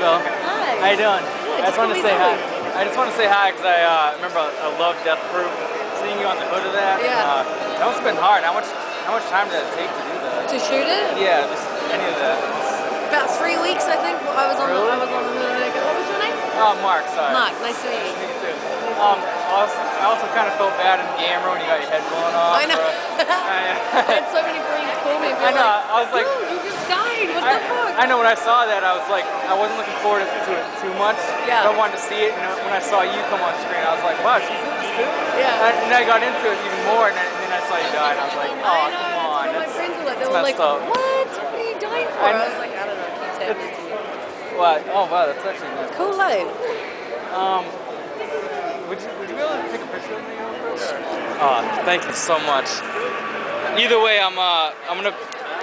Nashville. Hi. How you doing? Good. I just wanted to say hi. I just want to say hi because I uh, remember I love Death Proof. Seeing you on the hood of that. Yeah. Uh, that must have been hard. How much how much time did it take to do that? To shoot it? Yeah, just any of that. About three weeks, I think. I was on Really? the. I was on the. What was your name? Oh, Mark, sorry. Mark. Nice to meet you. Me too. Um, also, I also kind of felt bad in the game when you got your head blown off. I know. I had so many friends call me. I know, Like, I was like- you just died. What I, the fuck? I know when I saw that, I was like, I wasn't looking forward to it too much. Yeah. But I wanted to see it, and when I saw you come on screen, I was like, wow, she's in this too. Yeah. And, and then I got into it even more, and then, and then I saw you die, and I was like, oh, I know. come That's on. what my That's- friends were like. They were like, messed up. "What? What are you dying for?" I I, was like, "I don't know. Keep tapping into you." Wow. Oh, wow, that's actually nice. Cool light. Um, would you, would you be able to take a picture of me real quick? or- Oh, thank you so much. Either way, I'm uh, I'm gonna